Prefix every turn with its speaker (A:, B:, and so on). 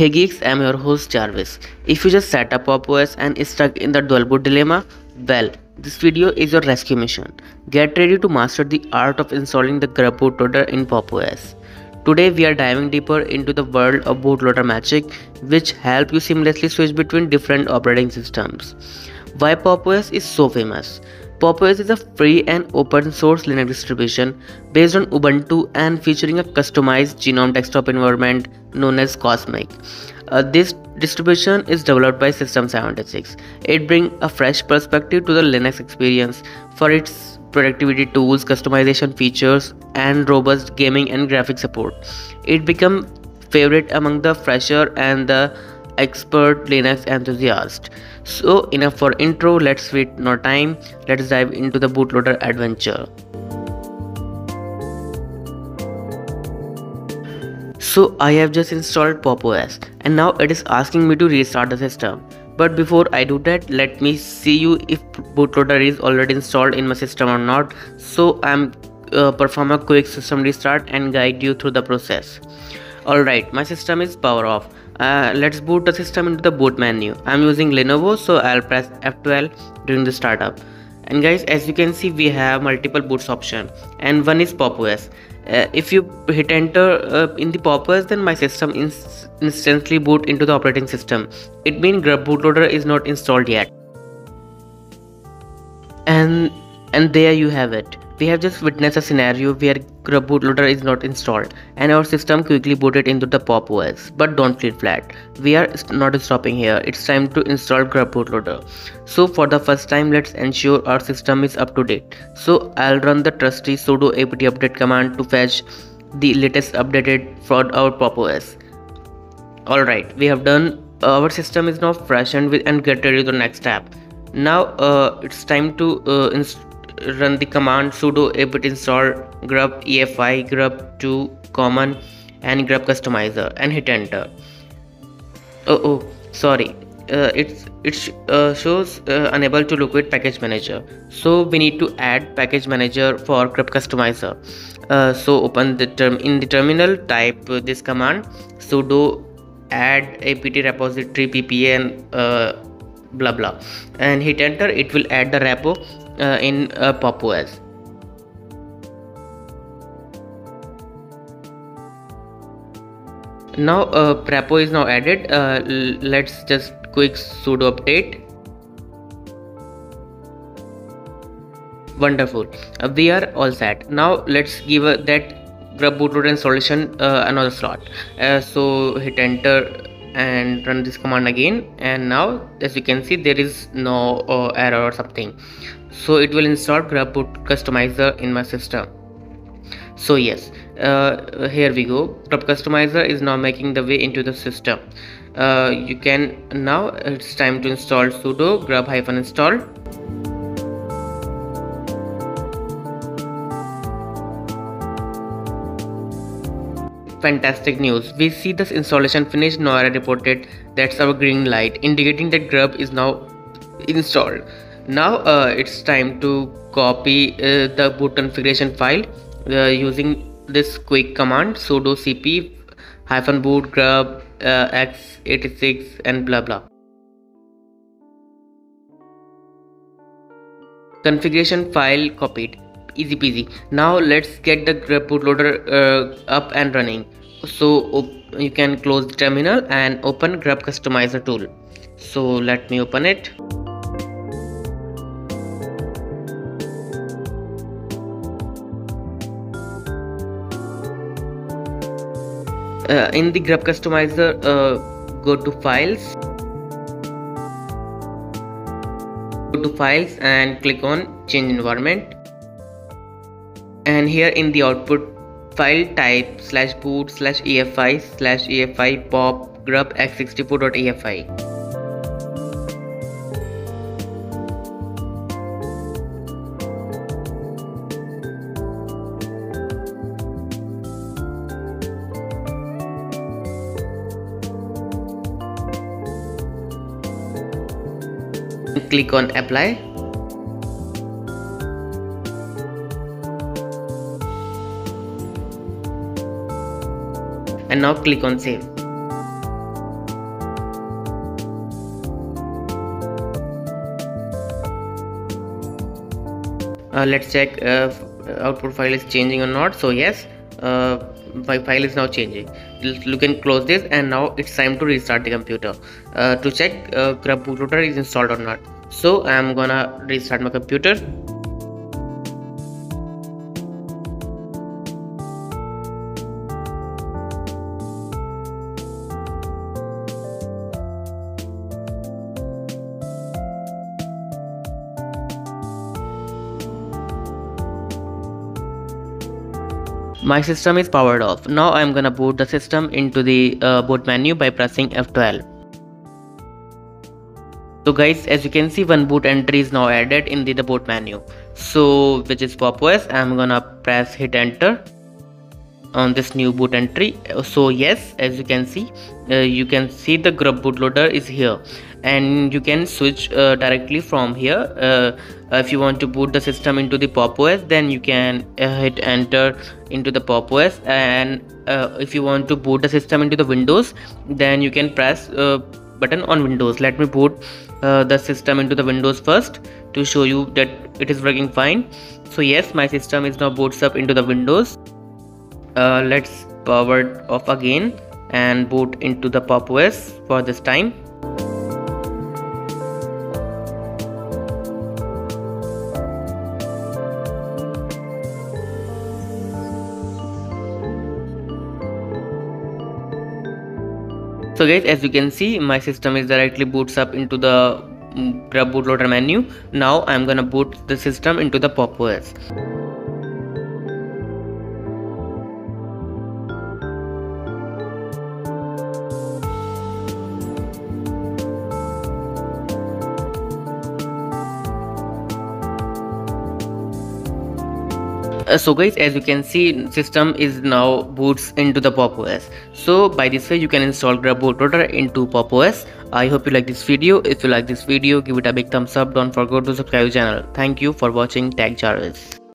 A: Hey geeks, I'm your host Jarves. If you just set up Pop OS and stuck in the dual boot dilemma, well, this video is your rescue mission. Get ready to master the art of installing the grub bootloader in Pop OS. Today we are diving deeper into the world of bootloader magic which help you seamlessly switch between different operating systems. Why Pop OS is so famous? Pop! OS is a free and open source Linux distribution based on Ubuntu and featuring a customized GNOME desktop environment known as Cosmic. Uh, this distribution is developed by System76. It brings a fresh perspective to the Linux experience for its productivity tools, customization features, and robust gaming and graphic support. It became favorite among the fresher and the expert Linux enthusiast. So enough for intro, let's wait no time, let's dive into the bootloader adventure. So I have just installed Pop OS and now it is asking me to restart the system. But before I do that, let me see you if bootloader is already installed in my system or not. So I'm uh, perform a quick system restart and guide you through the process. Alright, my system is power off uh, let's boot the system into the boot menu. I'm using lenovo so i'll press f12 during the startup. And guys as you can see we have multiple boots option and one is pop os uh, if you hit enter uh, in the pop os then my system ins instantly boot into the operating system. It means grub bootloader is not installed yet. And and there you have it we have just witnessed a scenario where grub bootloader is not installed and our system quickly booted into the pop os but don't feel flat. We are not stopping here. It's time to install grub bootloader. So for the first time let's ensure our system is up to date. So i'll run the trusty sudo apt update command to fetch the latest updated for our pop os all right we have done. Our system is now fresh and, we, and get ready to the next step now uh, it's time to uh, install run the command sudo apt install grub efi grub2 common and grub customizer and hit enter. Oh, oh sorry. Uh, it's it uh, shows uh, unable to locate package manager. So we need to add package manager for grub customizer. Uh, so open the term in the terminal type this command sudo add apt repository ppa and uh, blah blah. And hit enter it will add the repo in uh, Pop OS. Now uh, Prepo is now added. Uh, let's just quick sudo update. Wonderful. Uh, we are all set. Now let's give uh, that grub bootloader installation uh, another slot. Uh, so hit enter and run this command again. And now as you can see there is no uh, error or something. So it will install grubboot customizer in my system. So yes uh, here we go. Grub customizer is now making the way into the system. Uh, you can now it's time to install sudo grub hyphen install fantastic news. We see this installation finished now reported that's our green light indicating that grub is now installed. Now uh, it's time to copy uh, the boot configuration file uh, using this quick command sudo cp hyphen boot grub uh, x86 and blah blah. Configuration file copied easy peasy. Now let's get the bootloader uh, up and running. So you can close the terminal and open grub customizer tool. So let me open it. Uh, in the grub customizer uh, go to files. Go to files and click on change environment and here in the output file type slash boot slash efi slash efi pop grub x64.efi click on apply and now click on save. Uh, let's check uh, if uh, output file is changing or not. So yes uh, my file is now changing. You can close this and now it's time to restart the computer. Uh, to check uh, bootloader is installed or not. So i'm gonna restart my computer. My system is powered off. Now i'm gonna boot the system into the uh, boot menu by pressing f12 so guys as you can see one boot entry is now added in the, the boot menu. So which is pop os i'm gonna press hit enter on this new boot entry. So yes as you can see uh, you can see the grub bootloader is here. And you can switch uh, directly from here. Uh, if you want to boot the system into the pop os then you can uh, hit enter into the pop os and uh, if you want to boot the system into the windows then you can press uh, button on windows. Let me boot the system into the windows first to show you that it is working fine. So yes my system is now boots up into the windows Uh, let's power it off again and boot into the pop os for this time. So guys as you can see my system is directly boots up into the mm, grub bootloader menu. Now i'm gonna boot the system into the pop os Uh, so guys as you can see system is now boots into the pop os so by this way you can install grub bootloader into pop os i hope you like this video. If you like this video give it a big thumbs up. Don't forget to subscribe channel. Thank you for watching tech jarves